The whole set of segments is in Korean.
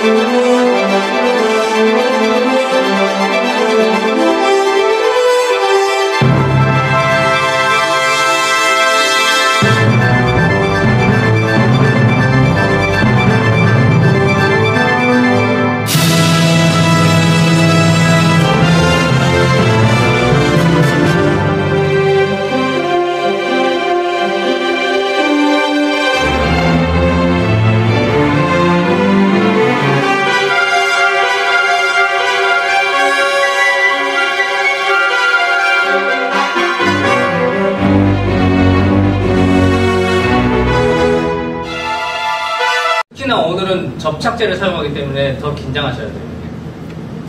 특히 접착제를 사용하기 때문에 더 긴장하셔야 돼요.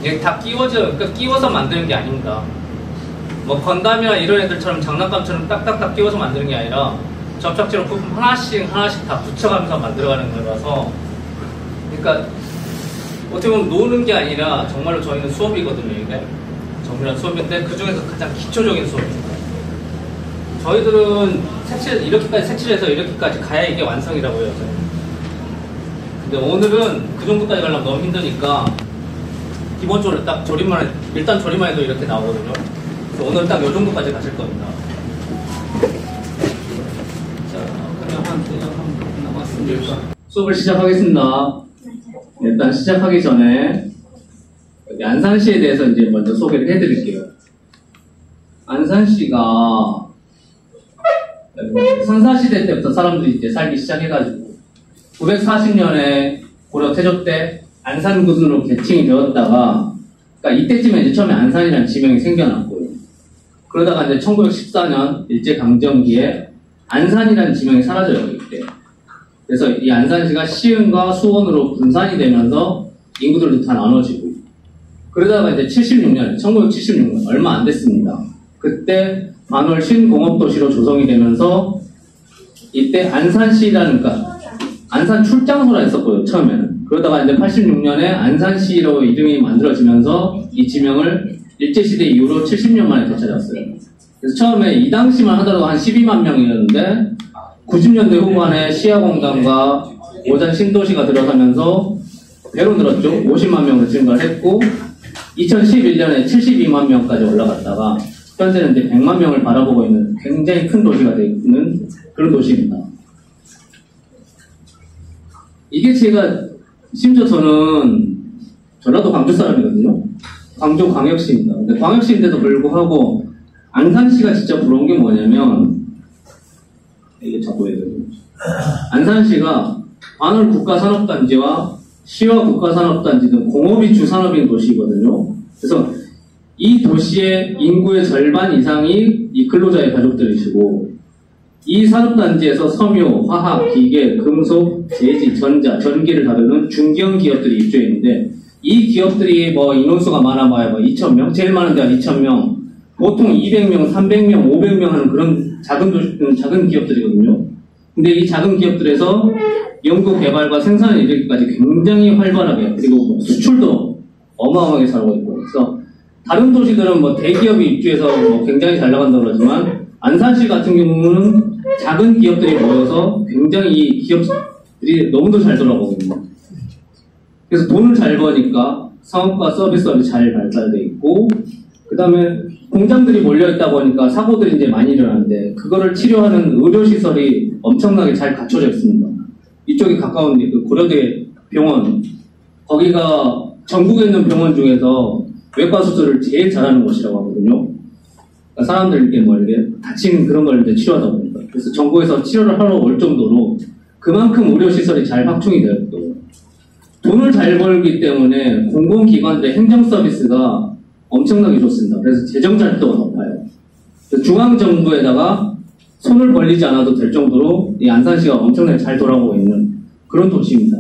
이게 다 끼워져, 그러니까 끼워서 만드는 게 아닙니다. 뭐 건담이나 이런 애들처럼 장난감처럼 딱딱딱 끼워서 만드는 게 아니라 접착제로 부품 하나씩 하나씩 다 붙여가면서 만들어가는 거라서 그러니까 어떻게 보면 노는 게 아니라 정말로 저희는 수업이거든요 이게 정밀한 수업인데 그 중에서 가장 기초적인 수업입니다. 저희들은 색칠 이렇게까지 색칠해서 이렇게까지 가야 이게 완성이라고 해요. 저는. 근데 오늘은 그 정도까지 가려면 너무 힘드니까 기본적으로 딱 조립만 해, 일단 조립만 해도 이렇게 나오거든요. 그래서 오늘 딱 이 정도까지 가실 겁니다. 자, 그냥 한, 그냥 한 남았습니다. 수업을 시작하겠습니다. 일단 시작하기 전에 안산시에 대해서 이제 먼저 소개를 해드릴게요. 안산시가 선사시대 때부터 사람들이 이제 살기 시작해가지고 940년에 고려 태조 때 안산구순으로 개칭이 되었다가 그러니까 이때쯤에 이제 처음에 안산이라는 지명이 생겨났고요. 그러다가 이제 1914년 일제 강점기에 안산이라는 지명이 사라져요 이때. 그래서 이 안산시가 시흥과 수원으로 분산이 되면서 인구들도 다 나눠지고 그러다가 이제 76년, 1976년 얼마 안 됐습니다. 그때 만월 신공업도시로 조성이 되면서 이때 안산시라는 그러니까 안산 출장소라 했었고요 처음에는 그러다가 이제 86년에 안산시로 이름이 만들어지면서 이 지명을 일제시대 이후로 70년 만에 되찾았어요. 그래서 처음에 이 당시만 하더라도 한 12만 명이었는데 90년대 후반에 시야공단과 오전 신도시가 들어서면서 배로 늘었죠. 50만 명으로 증가를 했고 2011년에 72만 명까지 올라갔다가 현재는 이제 100만 명을 바라보고 있는 굉장히 큰 도시가 되어 있는 그런 도시입니다. 이게 제가 심지어 저는 전라도 광주 사람이거든요. 광주 광역시입니다. 근데 광역시인데도 불구하고 안산시가 진짜 부러운 게 뭐냐면 이게 자꾸 안산시가 안월 국가산업단지와 시와 국가산업단지 등 공업이 주산업인 도시거든요. 그래서 이 도시의 인구의 절반 이상이 이 근로자의 가족들이시고 이 산업단지에서 섬유, 화학, 기계, 금속, 제지, 전자, 전기를 다루는 중견 기업들이 입주해 있는데 이 기업들이 뭐 인원수가 많아봐야 뭐 2,000명, 제일 많은 데가 2,000명, 보통 200명, 300명, 500명 하는 그런 작은 도시, 작은 기업들이거든요. 근데 이 작은 기업들에서 연구 개발과 생산을 이르기까지 굉장히 활발하게 그리고 뭐 수출도 어마어마하게 잘하고 있고 그래서 다른 도시들은 뭐 대기업이 입주해서 뭐 굉장히 잘 나간다고 그러지만 안산시 같은 경우는 작은 기업들이 모여서 굉장히 이 기업들이 너무도 잘 돌아가거든요. 그래서 돈을 잘 버니까 사업과 서비스업이 잘 발달돼 있고 그 다음에 공장들이 몰려있다 보니까 사고들이 이제 많이 일어나는데 그거를 치료하는 의료시설이 엄청나게 잘 갖춰져 있습니다. 이쪽에 가까운 그 고려대 병원 거기가 전국에 있는 병원 중에서 외과 수술을 제일 잘하는 곳이라고 하거든요. 그러니까 사람들 이렇게 뭐 이렇게 다친 그런 걸 이제 치료하다 보니까 그래서 전국에서 치료를 하러 올 정도로 그만큼 의료시설이 잘 확충이 되었고 돈을 잘 벌기 때문에 공공기관들의 행정 서비스가 엄청나게 좋습니다. 그래서 재정 자립도가 높아요. 중앙정부에다가 손을 벌리지 않아도 될 정도로 이 안산시가 엄청나게 잘 돌아가고 있는 그런 도시입니다.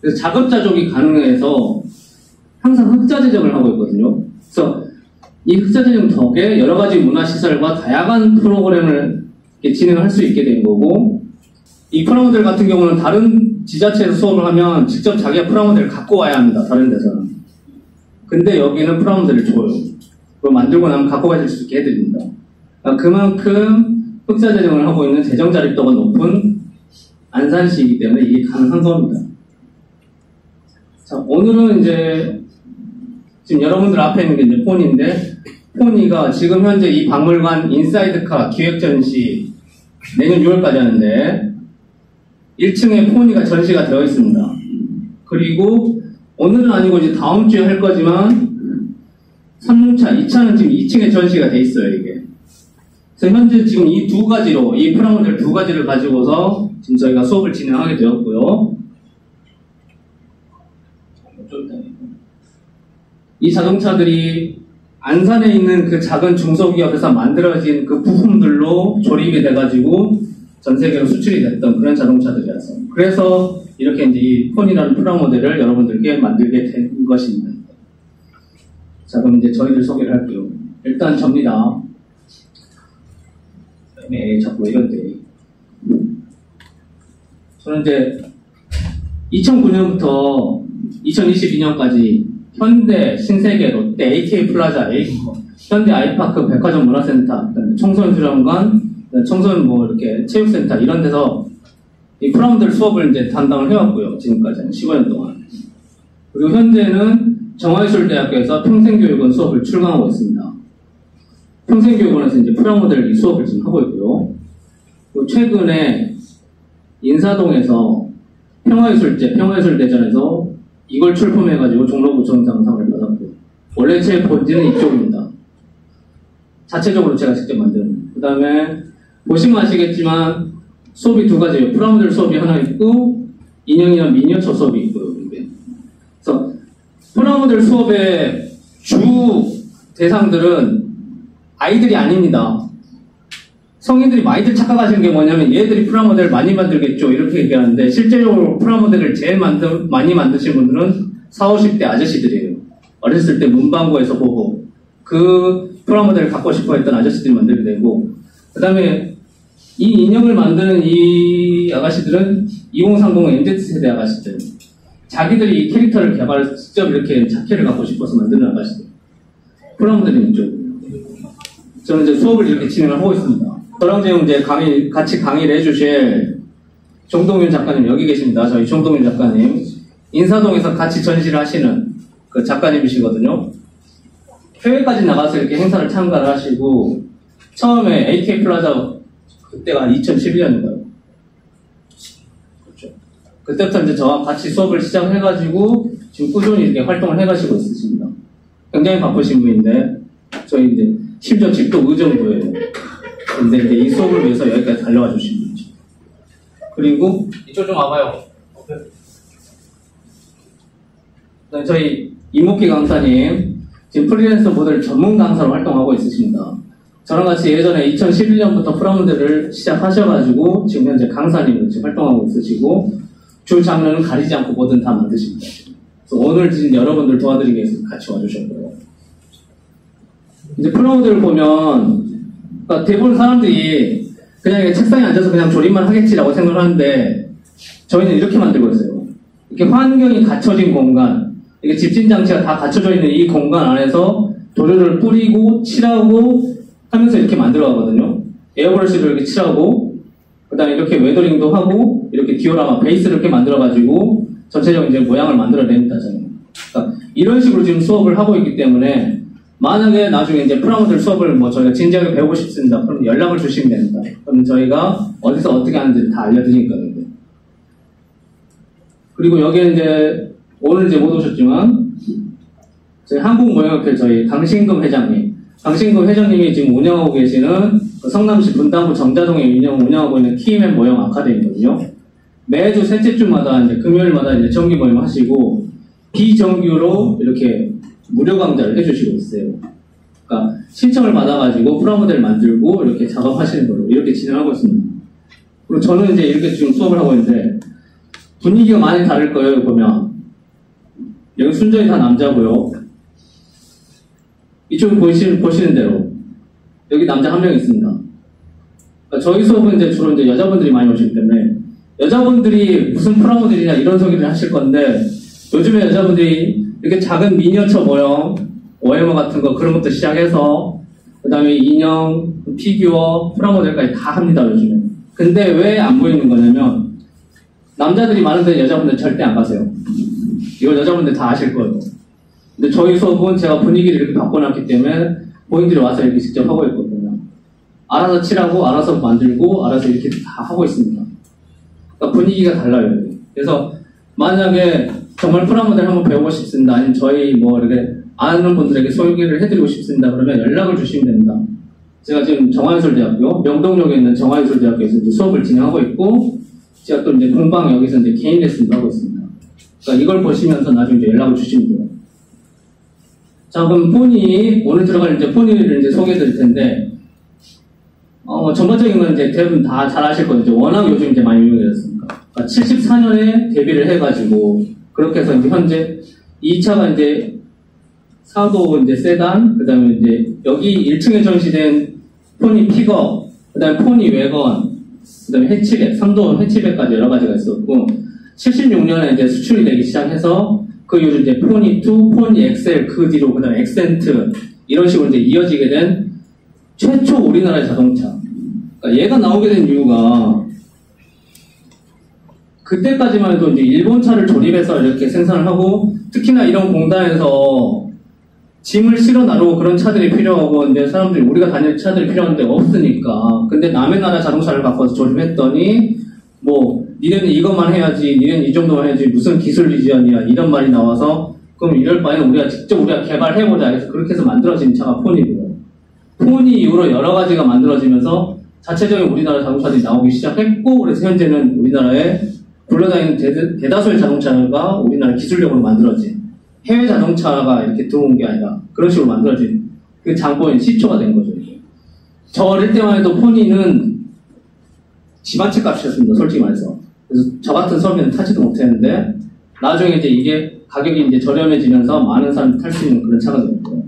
그래서 자급자족이 가능해서 항상 흑자 재정을 하고 있거든요. 그래서 이 흑자 재정 덕에 여러 가지 문화시설과 다양한 프로그램을 진행할 수 있게 된 거고 이 프라모델 같은 경우는 다른 지자체에서 수업을 하면 직접 자기가 프라모델을 갖고 와야 합니다. 다른 데서는. 근데 여기는 프라모델을 줘요. 그걸 만들고 나면 갖고 가실 수 있게 해드립니다. 그러니까 그만큼 흑자 재정을 하고 있는 재정 자립도가 높은 안산시이기 때문에 이게 가능한 겁니다. 자, 오늘은 이제 지금 여러분들 앞에 있는 게 이제 포니인데 포니가 지금 현재 이 박물관 인사이드카 기획 전시 내년 6월까지 하는데 1층에 포니가 전시가 되어 있습니다. 그리고 오늘은 아니고 이제 다음 주에 할 거지만 3차, 2차는 지금 2층에 전시가 돼 있어요, 이게. 그래서 현재 지금 이 두 가지로, 이 프라모델 두 가지를 가지고서 지금 저희가 수업을 진행하게 되었고요. 이 자동차들이 안산에 있는 그 작은 중소기업에서 만들어진 그 부품들로 조립이 돼가지고 전 세계로 수출이 됐던 그런 자동차들이라서 그래서 이렇게 이제 이 폰이라는 프라모델을 여러분들께 만들게 된 것입니다. 자 그럼 이제 저희들 소개를 할게요. 일단 접니다. 네, 자꾸 이런데 저는 이제 2009년부터 2022년까지 현대, 신세계, 롯데, AK 플라자, 현대 아이파크, 백화점 문화센터, 청소년 수련관, 청소년 뭐 이렇게 체육센터 이런 데서 이 프라모델 수업을 이제 담당을 해왔고요. 지금까지 한 15년 동안. 그리고 현재는 정화예술대학교에서 평생교육원 수업을 출강하고 있습니다. 평생교육원에서 이제 프라모델 수업을 지금 하고 있고요. 그리고 최근에 인사동에서 평화예술제, 평화예술대전에서 이걸 출품해가지고 종로구청장상을 받았고 원래 제 본질은 이쪽입니다. 자체적으로 제가 직접 만든. 그 다음에 보시면 아시겠지만 수업이 두 가지예요. 프라모델 수업이 하나 있고 인형이나 미니어처 수업이 있고요. 그래서 프라모델 수업의 주 대상들은 아이들이 아닙니다. 성인들이 많이들 착각하시는 게 뭐냐면 얘들이 프라모델 많이 만들겠죠 이렇게 얘기하는데 실제적으로 프라모델을 제일 만들, 많이 만드신 분들은 4, 50대 아저씨들이에요. 어렸을 때 문방구에서 보고 그 프라모델을 갖고 싶어 했던 아저씨들이 만들게 되고 그 다음에 이 인형을 만드는 이 아가씨들은 2030 MZ세대 아가씨들 자기들이 이 캐릭터를 개발 직접 이렇게 자켓을 갖고 싶어서 만드는 아가씨들 프라모델은 이쪽 저는 이제 수업을 이렇게 진행을 하고 있습니다. 지금 이제 강의, 같이 강의를 해주실 정동윤 작가님 여기 계십니다. 저희 정동윤 작가님. 인사동에서 같이 전시를 하시는 그 작가님이시거든요. 해외까지 나가서 이렇게 행사를 참가를 하시고, 처음에 AK 플라자, 그때가 2011년인가요? 그렇죠. 그때부터 이제 저와 같이 수업을 시작해가지고, 지금 꾸준히 이렇게 활동을 해가시고 있으십니다. 굉장히 바쁘신 분인데, 저희 이제, 심지어 집도 의정부예요. 근데 이제 이 수업을 위해서 여기까지 달려와 주신 분이죠. 그리고 이쪽 좀 와봐요. 네, 저희 이목기 강사님 지금 프리랜서 모델 전문 강사로 활동하고 있으십니다. 저랑 같이 예전에 2011년부터 프라모델을 시작하셔가지고 지금 현재 강사님으로 지금 활동하고 있으시고 주 장르는 가리지 않고 뭐든 다 만드십니다. 그래서 오늘 지금 여러분들 도와드리기 위해서 같이 와주셨고요. 이제 프라모델을 보면 그러니까 대부분 사람들이 그냥 책상에 앉아서 그냥 조립만 하겠지라고 생각을 하는데 저희는 이렇게 만들고 있어요. 이렇게 환경이 갖춰진 공간, 이게 집진 장치가 다 갖춰져 있는 이 공간 안에서 도료를 뿌리고 칠하고 하면서 이렇게 만들어 가거든요. 에어브러시를 이렇게 칠하고 그다음에 이렇게 weathering도 하고 이렇게 디오라마 베이스를 이렇게 만들어 가지고 전체적인 이제 모양을. 저는. 그러니까 이런 식으로 지금 수업을 하고 있기 때문에 만약에 나중에 이제 프라모델 수업을 뭐 저희가 진지하게 배우고 싶습니다. 그럼 연락을 주시면 됩니다. 그럼 저희가 어디서 어떻게 하는지 다 알려드리니까요. 그리고 여기에 이제 오늘 이제 못 오셨지만 저희 한국모형협회 저희 강신금 회장님, 강신금 회장님이 지금 운영하고 계시는 그 성남시 분당구 정자동에 운영, 운영하고 있는 키맨 모형 아카데미거든요. 매주 셋째 주마다 이제 금요일마다 이제 정기 모임 하시고 비정규로 이렇게 무료 강좌를 해주시고 있어요. 그러니까 신청을 받아가지고 프라모델 만들고 이렇게 작업하시는 걸로 이렇게 진행하고 있습니다. 그리고 저는 이제 이렇게 지금 수업을 하고 있는데 분위기가 많이 다를 거예요. 보면 여기 순전히 다 남자고요. 이쪽 보시는, 보시는 대로 여기 남자 한 명 있습니다. 그러니까 저희 수업은 이제 주로 이제 여자분들이 많이 오시기 때문에 여자분들이 무슨 프라모델이냐 이런 소리를 하실 건데 요즘에 여자분들이 이렇게 작은 미니어처 모형, 오해머 같은 거 그런 것도 시작해서 그 다음에 인형, 피규어, 프라모델까지 다 합니다 요즘에. 근데 왜 안 보이는 거냐면 남자들이 많은데 여자분들 절대 안 가세요. 이걸 여자분들 다 아실 거예요. 근데 저희 수업은 제가 분위기를 이렇게 바꿔놨기 때문에 본인들이 와서 이렇게 직접 하고 있거든요. 알아서 칠하고, 알아서 만들고, 알아서 이렇게 다 하고 있습니다. 그러니까 분위기가 달라요. 그래서 만약에 정말 프라모델 한번 배우고 싶습니다. 아니면 저희 뭐 이렇게 아는 분들에게 소개를 해드리고 싶습니다. 그러면 연락을 주시면 됩니다. 제가 지금 정화예술대학교, 명동역에 있는 정화예술대학교에서 이제 수업을 진행하고 있고, 제가 또 이제 공방 여기서 이제 개인 레슨도 하고 있습니다. 그러니까 이걸 보시면서 나중에 이제 연락을 주시면 돼요. 자, 그럼 포니, 오늘 들어갈 이제 포니를 이제 소개해 드릴 텐데, 어, 전반적인 건 이제 대부분 다 잘 아실 거죠. 워낙 요즘 이제 많이 유명해졌으니까. 그러니까 74년에 데뷔를 해가지고, 그렇게 해서 이제 현재 2차가 이제 4도어 이제 세단, 그 다음에 이제 여기 1층에 전시된 포니 픽업, 그 다음에 포니 웨건, 그 다음에 해치백, 3도어 해치백까지 여러 가지가 있었고, 76년에 이제 수출이 되기 시작해서 그 이후로 이제 포니 2, 포니 엑셀, 그 뒤로 그 다음에 엑센트, 이런 식으로 이제 이어지게 된 최초 우리나라의 자동차. 그러니까 얘가 나오게 된 이유가 그때까지만 해도 이제 일본 차를 조립해서 이렇게 생산을 하고 특히나 이런 공단에서 짐을 실어 나르고 그런 차들이 필요하고 이제 사람들이 우리가 다닐 차들이 필요한데 없으니까. 근데 남의 나라 자동차를 갖고서 조립했더니 뭐 니네는 이것만 해야지 니네는 이 정도만 해야지 무슨 기술 리지언이야 이런 말이 나와서 그럼 이럴 바에는 우리가 직접 우리가 개발해보자 해서 그렇게 해서 만들어진 차가 폰이고요. 폰이 이후로 여러 가지가 만들어지면서 자체적인 우리나라 자동차들이 나오기 시작했고 그래서 현재는 우리나라에 굴러다니는 대다수의 자동차가 우리나라 기술력으로 만들어진 해외 자동차가 이렇게 들어온 게 아니라 그런 식으로 만들어진 그 장본인 시초가 된 거죠. 저 어릴 때만 해도 포니는 집한채 값이었습니다. 솔직히 말해서. 그래서 저 같은 서민은 타지도 못했는데 나중에 이제 이게 가격이 이제 저렴해지면서 많은 사람이 탈 수 있는 그런 차가 됐고요.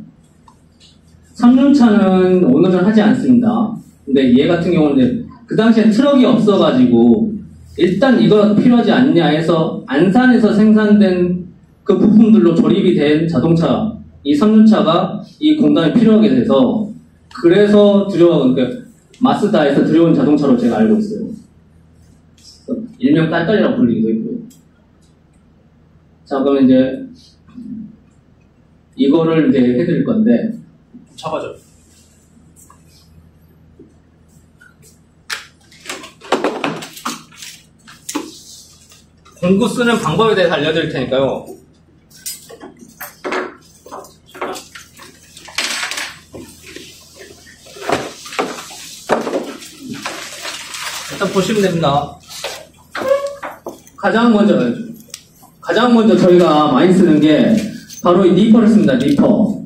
3륜차는 오늘은 하지 않습니다. 근데 얘 같은 경우는 그 당시에 트럭이 없어가지고 일단 이거 필요하지 않냐 해서 안산에서 생산된 그 부품들로 조립이 된 자동차, 이 3륜차가 이 공단에 필요하게 돼서 그래서 들여온, 그러니까 마스다에서 들여온 자동차로 제가 알고 있어요. 일명 딸딸이라고 불리기도 했고요. 자, 그러면 이제 이거를 이제 해드릴 건데 잡아줘. 공구 쓰는 방법에 대해서 알려드릴 테니까요. 일단 보시면 됩니다. 가장 먼저, 가장 먼저 저희가 많이 쓰는 게 바로 이 니퍼를 씁니다, 니퍼.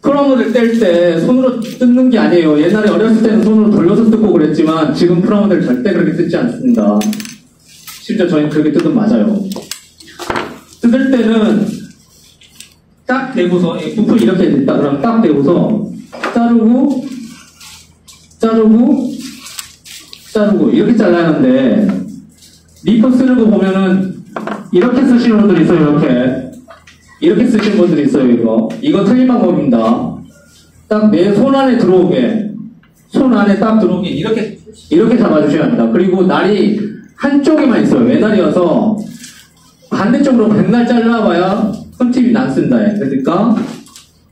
프라모델 뗄 때 손으로 뜯는 게 아니에요. 옛날에 어렸을 때는 손으로 돌려서 뜯고 그랬지만 지금 프라모델 절대 그렇게 뜯지 않습니다. 심지어 저희는 그렇게 뜯으면 맞아요. 뜯을 때는 딱 대고서, 이 부품 이렇게 됐다 그러면 딱 대고서 자르고, 자르고, 자르고 이렇게 잘라야 하는데 리퍼 쓰는 거 보면은 이렇게 쓰시는 분들 있어요 이렇게. 이렇게 쓰시는 분들이 있어요 이거. 이거 틀린 방법입니다. 딱 내 손 안에 들어오게. 손 안에 딱 들어오게 이렇게 이렇게 잡아주셔야 합니다. 그리고 날이 한쪽에만 있어요 외날이어서 반대쪽으로 백날 잘라봐야 흠집이 난쓴다 그러니까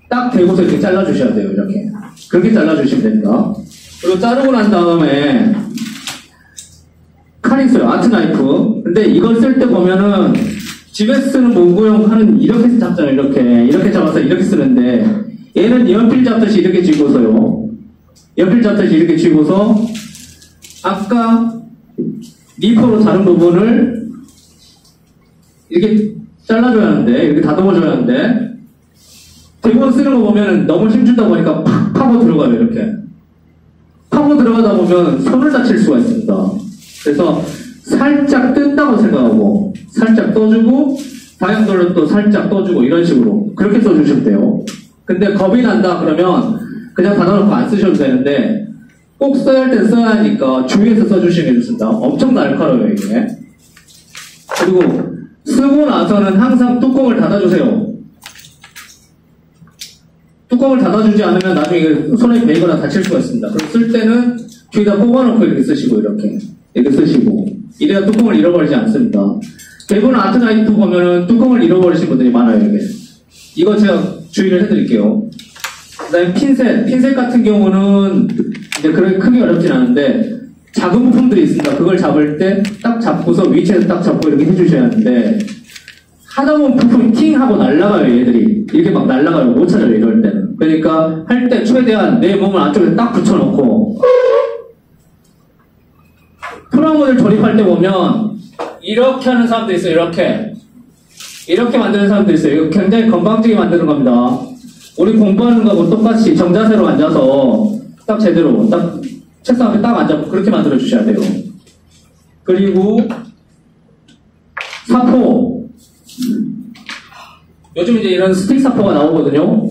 딱 대고서 이렇게 잘라주셔야 돼요 이렇게 그렇게 잘라주시면 됩니다 그리고 자르고 난 다음에 칼이 있어요. 아트 나이프. 근데 이걸 쓸 때 보면은 집에 쓰는 문구용 칼은 이렇게 잡잖아요. 이렇게. 이렇게 잡아서 이렇게 쓰는데 얘는 연필 잡듯이 이렇게 쥐고서요. 연필 잡듯이 이렇게 쥐고서 아까 리퍼로 자른 부분을 이렇게 잘라줘야 하는데 이렇게 다듬어줘야 하는데 대부분 쓰는 거 보면 너무 힘주다 보니까 팍 파고 들어가요. 이렇게. 파고 들어가다 보면 손을 다칠 수가 있습니다. 그래서 살짝 뜬다고 생각하고 살짝 떠주고 방향돌로 또 살짝 떠주고 이런 식으로 그렇게 써주시면 돼요. 근데 겁이 난다 그러면 그냥 닫아놓고 안 쓰셔도 되는데 꼭 써야 할땐 써야 하니까 주위에서 써주시면 좋습니다. 엄청 날카로워요 이게. 그리고 쓰고 나서는 항상 뚜껑을 닫아주세요. 뚜껑을 닫아주지 않으면 나중에 손에 베이거나 다칠 수가 있습니다. 그럼 쓸 때는 뒤에다 뽑아놓고 이렇게 쓰시고 이렇게 이렇게 쓰시고 이래야 뚜껑을 잃어버리지 않습니다. 대부분 아트나이프 보면은 뚜껑을 잃어버리신 분들이 많아요, 이게. 이거 제가 주의를 해드릴게요. 그 다음에 핀셋. 핀셋 같은 경우는 이제 그렇게 크게 어렵진 않은데, 작은 부품들이 있습니다. 그걸 잡을 때 딱 잡고서 위치에서 딱 잡고 이렇게 해주셔야 하는데, 하다 보면 부품이 팅 하고 날아가요, 얘들이. 이렇게 막 날아가요. 못 찾아요, 이럴 때는. 그러니까 할 때 최대한 내 몸을 안쪽에 딱 붙여놓고, 프라모델 조립할 때 보면, 이렇게 하는 사람도 있어요, 이렇게. 이렇게 만드는 사람도 있어요. 이거 굉장히 건방지게 만드는 겁니다. 우리 공부하는 거하고 똑같이 정자세로 앉아서 딱 제대로, 딱 책상 앞에 딱 앉아서 그렇게 만들어 주셔야 돼요. 그리고 사포. 요즘 이제 이런 스틱 사포가 나오거든요.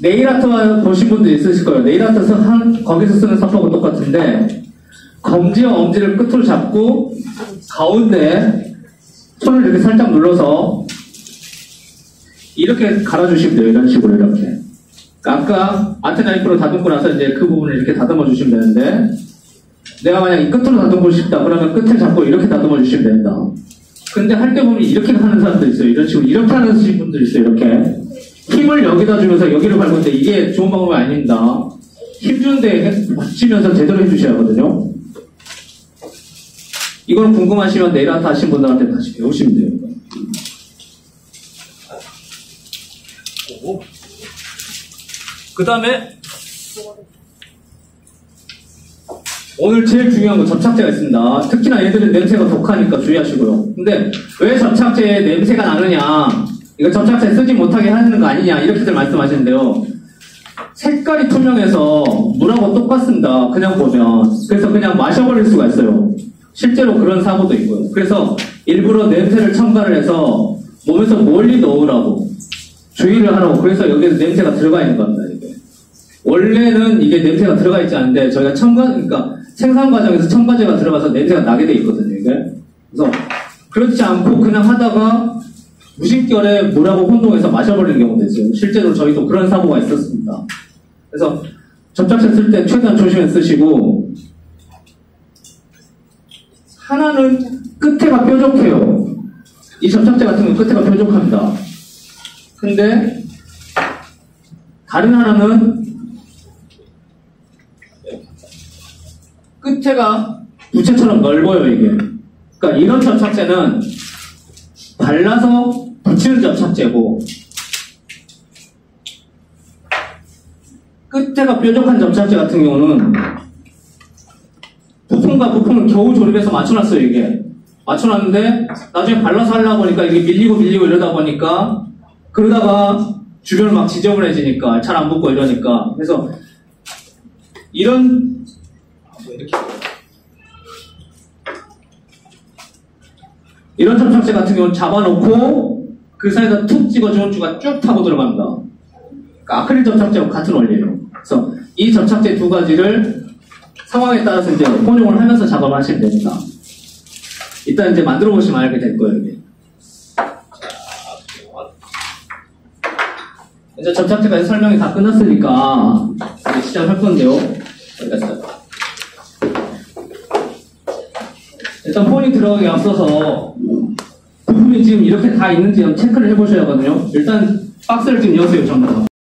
네일 아트 보신 분들 있으실 거예요. 네일 아트 한, 거기서 쓰는 사포하고 똑같은데, 검지와 엄지를 끝으로 잡고, 가운데 손을 이렇게 살짝 눌러서, 이렇게 갈아주시면 돼요. 이런 식으로 이렇게. 아까 아트나이프로 다듬고 나서 이제 그 부분을 이렇게 다듬어 주시면 되는데, 내가 만약 이 끝으로 다듬고 싶다. 그러면 끝을 잡고 이렇게 다듬어 주시면 된다. 근데 할 때 보면 이렇게 하는 사람도 있어요. 이런 식으로 이렇게 하는 분들 있어요. 이렇게 힘을 여기다 주면서 여기를 밟는데 이게 좋은 방법이 아닙니다. 힘 주는데 붙이면서 제대로 해주셔야 하거든요. 이걸 궁금하시면 내일 아트 하신 분들한테 다시 배우시면 돼요. 그 다음에 오늘 제일 중요한 건 접착제가 있습니다. 특히나 얘들은 냄새가 독하니까 주의하시고요. 근데 왜 접착제에 냄새가 나느냐? 이거 접착제 쓰지 못하게 하는 거 아니냐? 이렇게들 말씀하시는데요. 색깔이 투명해서 물하고 똑같습니다. 그냥 보면. 그래서 그냥 마셔버릴 수가 있어요. 실제로 그런 사고도 있고요. 그래서 일부러 냄새를 첨가를 해서 몸에서 멀리 넣으라고 주의를 하라고. 그래서 여기에 냄새가 들어가 있는 겁니다. 이게. 원래는 이게 냄새가 들어가 있지 않은데 저희가 첨가, 그러니까 생산 과정에서 첨가제가 들어가서 냄새가 나게 돼 있거든요. 이게. 그래서 그렇지 않고 그냥 하다가 무심결에 물하고 혼동해서 마셔버리는 경우도 있어요. 실제로 저희도 그런 사고가 있었습니다. 그래서 접착제 쓸 때 최대한 조심해 쓰시고 하나는 끝에가 뾰족해요. 이 접착제 같은 경우 끝에가 뾰족합니다. 근데 다른 하나는 끝에가 부채처럼 넓어요, 이게. 그러니까 이런 접착제는 발라서 붙이는 접착제고, 끝에가 뾰족한 접착제 같은 경우는 부품과 부품을 겨우 조립해서 맞춰놨어요, 이게. 맞춰놨는데, 나중에 발라서 하려고 보니까 이게 밀리고 밀리고 이러다 보니까, 그러다가 주변을 막 지저분해지니까, 잘 안 붙고 이러니까. 그래서, 이런, 이렇게. 이런 접착제 같은 경우는 잡아놓고, 그 사이에다 툭 찍어주면 주가 쭉 타고 들어갑니다. 그러니까 아크릴 접착제와 같은 원리예요. 그래서 이 접착제 두 가지를 상황에 따라서 이제 혼용을 하면서 작업을 하시면 됩니다. 일단 이제 만들어 보시면 알게 될 거예요. 이게. 이제 접착제까지 설명이 다 끝났으니까 이제 시작할 건데요. 일단 폰이 들어가기 앞서서 부품이 지금 이렇게 다 있는지 체크를 해보셔야 하거든요. 일단 박스를 지금 여세요, 전부 다.